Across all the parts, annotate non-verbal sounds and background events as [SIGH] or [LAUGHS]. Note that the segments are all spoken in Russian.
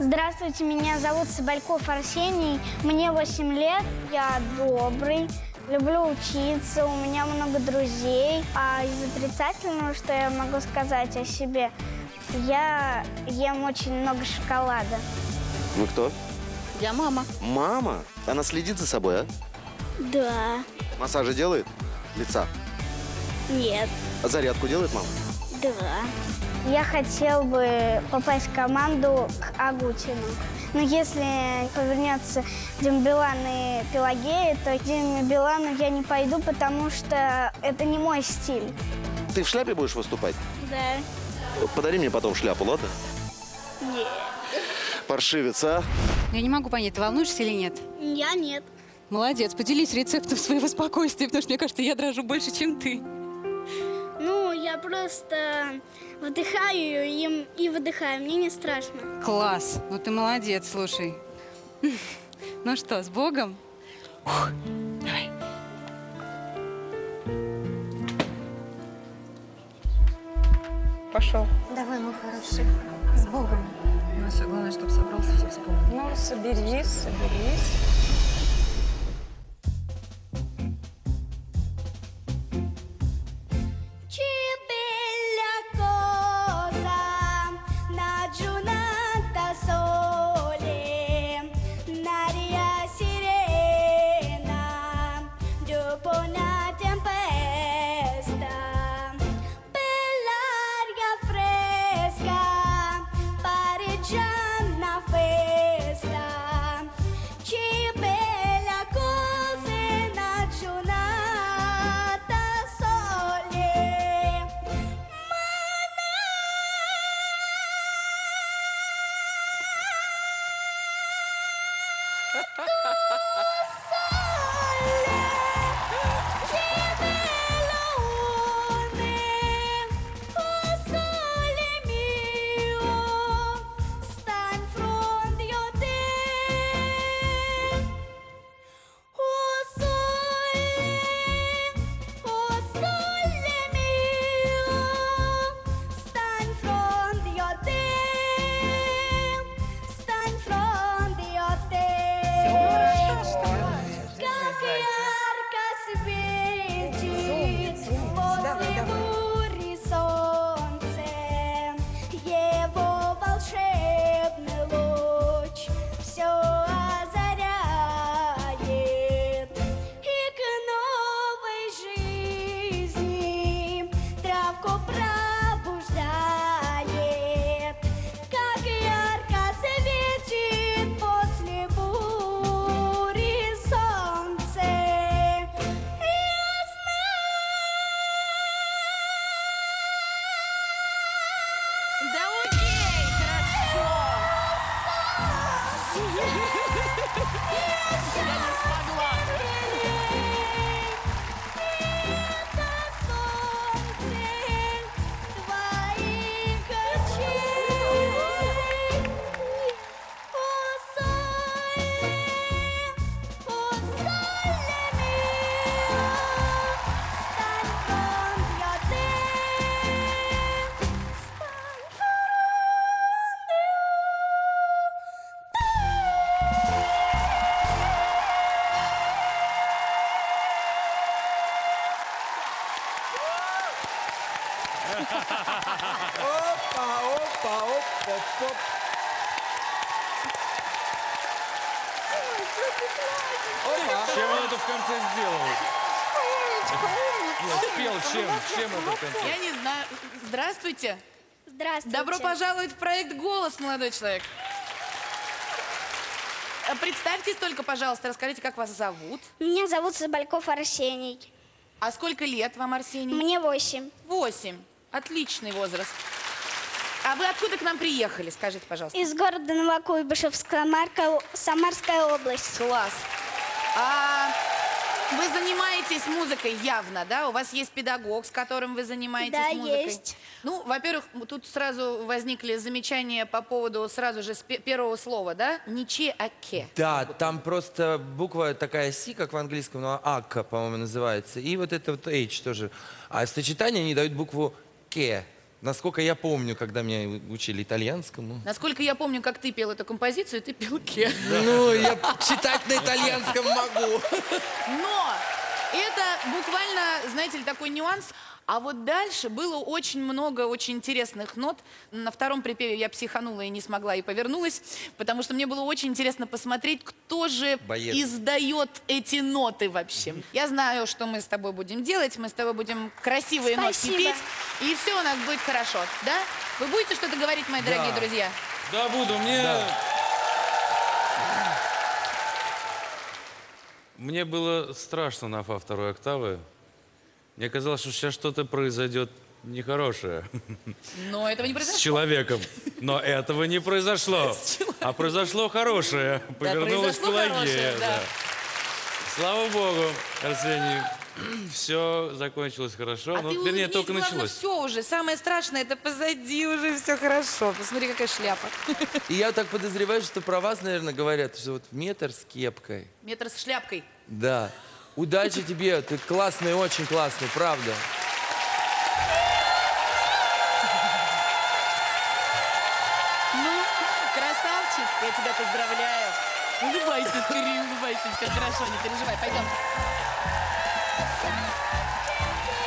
Здравствуйте, меня зовут Собольков Арсений, мне 8 лет, я добрый, люблю учиться, у меня много друзей. А из отрицательного, что я могу сказать о себе, я ем очень много шоколада. Вы кто? Я мама. Мама? Она следит за собой, а? Да. Массажи делает? Лица? Нет. А зарядку делает мама? Да. Я хотел бы попасть в команду к Агутину. Но если повернется Дима Билан и Пелагея, то к Диме Билану я не пойду, потому что это не мой стиль. Ты в шляпе будешь выступать? Да. Подари мне потом шляпу, ладно? Нет. Паршивец, а? Я не могу понять, ты волнуешься или нет? Я нет. Молодец, поделись рецептом своего спокойствия, потому что мне кажется, я дрожу больше, чем ты. Ну, я просто вдыхаю и, и выдыхаю. Мне не страшно. Класс, ну ты молодец, слушай. [LAUGHS] Ну что, с Богом? Ух, давай. Пошел. Давай, мой хороший. С Богом. Ну, все, главное, чтобы собрался, все вспомнил. Ну, соберись, соберись. Как Я не смогла. Опа, опа, оп, оп, оп. Опа. Чем он это в конце сделал? Не успел, чем? Чем это в конце? Я не знаю. Здравствуйте. Здравствуйте. Добро пожаловать в проект «Голос», молодой человек. Э, Представьтесь только, пожалуйста, расскажите, как вас зовут. Меня зовут Собольков Арсений. А сколько лет вам, Арсений? Мне восемь. Восемь. Отличный возраст. А вы откуда к нам приехали, скажите, пожалуйста? Из города Новокуйбышевск, Самарка, Самарская область. Класс. А вы занимаетесь музыкой явно, да? У вас есть педагог, с которым вы занимаетесь Да, музыкой? есть. Ну, во-первых, тут сразу возникли замечания по поводу сразу же первого слова, да? Ниче, а ке. Да, там просто буква такая си, как в английском, но акка, по-моему, называется. И вот это вот H тоже. А сочетание они дают букву ке. Насколько я помню, когда меня учили итальянскому. Насколько я помню, как ты пел эту композицию, ты пел ке. Ну, я читать на итальянском могу. Но это буквально, знаете ли, такой нюанс. А вот дальше было очень много очень интересных нот. На втором припеве я психанула и не смогла, и повернулась, потому что мне было очень интересно посмотреть, кто же Боец. издает эти ноты вообще. Я знаю, что мы с тобой будем делать. Мы с тобой будем красивые Спасибо. петь, и все у нас будет хорошо. Да? Вы будете что-то говорить, мои дорогие Да. друзья? Да, буду. Мне... Мне было страшно на фа второй октавы. Мне казалось, что сейчас что-то произойдет нехорошее Но этого не с произошло. человеком. Но этого не произошло. А произошло хорошее. Повернулась произошло пелагея. хорошее, да. да. Слава богу, Арсений, все закончилось хорошо. А ну, ты вернее, улыбнись, только главное, началось. все уже. Самое страшное, это позади уже все хорошо. Посмотри, какая шляпа. И я так подозреваю, что про вас, наверное, говорят, что вот метр с кепкой. Метр с шляпкой. Да. Удачи тебе, ты классный, очень классный, правда. Ну, красавчик, я тебя поздравляю. Улыбайся скорее, улыбайся, все хорошо, не переживай, пойдем.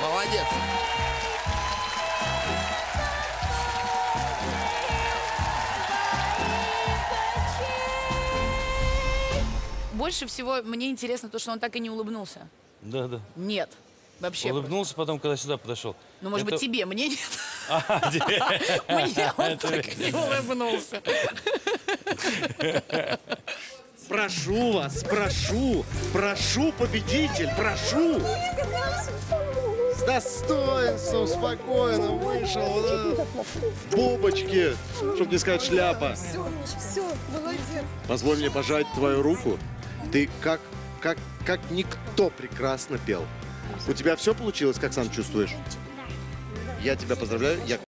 Молодец. Больше всего мне интересно то, что он так и не улыбнулся. Да, да. Нет, вообще. Улыбнулся потом, когда сюда подошел. Ну, может быть, Это- тебе, мне нет. А, [LAUGHS] Мне он так и не [LAUGHS] улыбнулся. Прошу вас, прошу, прошу, победитель, прошу. С достоинством, спокойно вышел. В бубочке, чтобы не сказать шляпа. Позволь мне пожать твою руку. Ты как, как, как никто прекрасно пел. У тебя все получилось, как сам чувствуешь? Я тебя поздравляю. Я